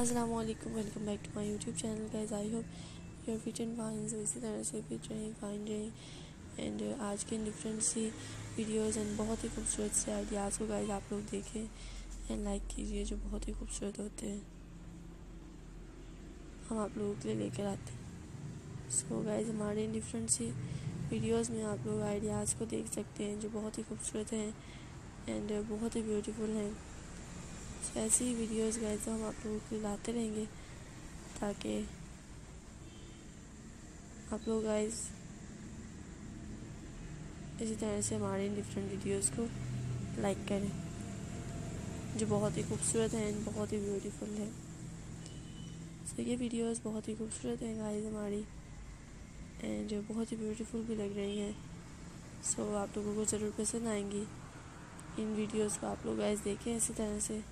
अस्सलाम वालेकुम welcome back to my YouTube channel guys I hope you're fit and fine so इसी तरह से फिट रहें फाइन रहें एंड आज के डिफरेंट सी वीडियोस एंड बहुत ही खूबसूरत से आइडियाज़ को गाइस आप लोग देखें एंड लाइक कीजिए जो बहुत ही खूबसूरत होते हैं। हम आप लोगों के लिए लेकर आते हैं। सो so, गाइस हमारे डिफरेंट सी वीडियोस में आप लोग आइडियाज़ को देख सकते हैं जो बहुत ही खूबसूरत हैं एंड uh, बहुत ही ब्यूटीफुल हैं। तो ऐसी ही वीडियोस तो हम आप लोगों के लाते रहेंगे ताकि आप लोग गाइस इसी तरह से हमारे इन डिफरेंट वीडियोस को लाइक करें, जो बहुत ही खूबसूरत हैं, बहुत ही ब्यूटीफुल है। तो ये वीडियोस बहुत ही खूबसूरत हैं गाइस हमारी एंड जो बहुत ही ब्यूटीफुल भी लग रही हैं। सो आप लोगों को ज़रूर पसंद आएँगी इन वीडियोस को। आप लोग गाइस देखें इसी तरह से।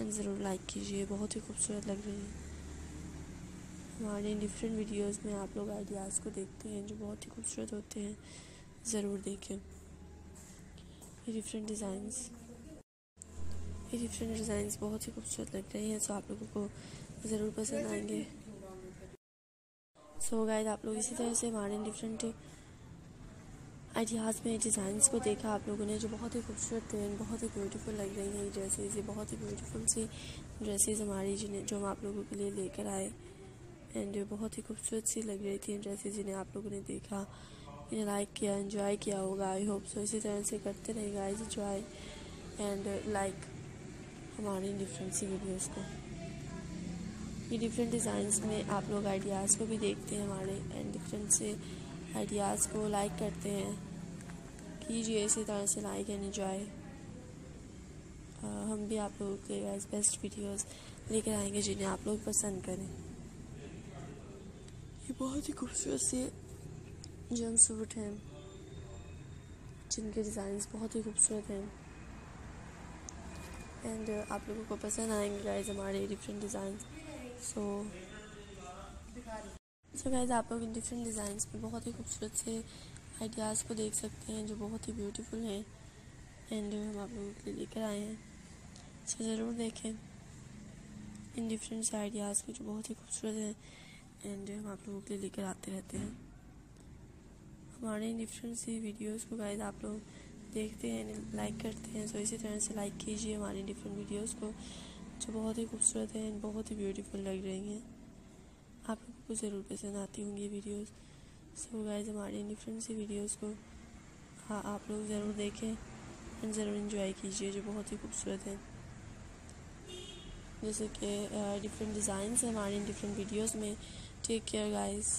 एंड ज़रूर लाइक कीजिए, बहुत ही खूबसूरत लग रही है। हमारे डिफरेंट वीडियोस में आप लोग आइडियाज़ को देखते हैं जो बहुत ही खूबसूरत होते हैं, ज़रूर देखें। ये डिफरेंट डिज़ाइंस ये डिफरेंट डिज़ाइंस बहुत ही खूबसूरत लग रही हैं सो आप लोगों को ज़रूर पसंद आएँगे। सो so गाइस आप लोग इसी तरह से हमारे डिफरेंट आइडियाज़ में डिज़ाइंस को देखा आप लोगों ने, जो बहुत ही खूबसूरत थे, बहुत ही ब्यूटीफुल लग रही हैं ये ड्रेसेस ये बहुत ही ब्यूटीफुल सी ड्रेसेस हमारी जिन्हें, जो हम आप लोगों के लिए लेकर आए। एंड बहुत ही खूबसूरत सी लग रही थी ड्रेसेस जिन्हें आप लोगों ने देखा। इन्हें लाइक किया इन्जॉय किया होगा आई होप सो इसी तरह से करते रहेगा गाइस इन्जॉय एंड लाइक हमारे डिफरेंट सी वीडियोज़ को। ये डिफरेंट डिज़ाइंस में आप लोग आइडियाज़ को भी देखते हैं हमारे एंड डिफरेंट से आइडियाज़ को लाइक करते हैं। कीजिए इसी तरह से लाइक एंड इन्जॉय हम भी आप लोगों के लिए बेस्ट वीडियोस लेकर आएँगे जिन्हें आप लोग पसंद करें। ये बहुत ही खूबसूरत से जम सूट हैं। जिनके डिज़ाइन बहुत ही खूबसूरत हैं। एंड आप लोगों को पसंद आएँगे गाइज़ हमारे different design so so guys आप लोग इन डिफरेंट डिज़ाइंस में बहुत ही खूबसूरत से आइडियाज़ को देख सकते हैं, जो बहुत ही ब्यूटीफुल हैं एंड हम आप लोगों के लिए लेकर आए हैं। सो ज़रूर देखें इन डिफरेंट से आइडियाज़ को जो बहुत ही खूबसूरत हैं एंड हम आप लोगों के लिए लेकर आते रहते हैं। हमारे इन डिफरेंट सी वीडियोज़ को गाइज़ आप लोग देखते हैं लाइक करते हैं सो इसी तरह से लाइक कीजिए हमारी डिफरेंट वीडियोज़ को, जो बहुत ही खूबसूरत हैं बहुत ही ब्यूटीफुल लग रही हैं। आप लोगों को ज़रूर पसंद आती होंगी वीडियोस सो गाइस हमारी डिफरेंट सी वीडियोस को हाँ आप लोग ज़रूर देखें एंड ज़रूर इन्जॉय कीजिए, जो बहुत ही खूबसूरत है। जैसे कि डिफरेंट डिज़ाइंस हैं हमारे डिफरेंट वीडियोज़ में। Take care guys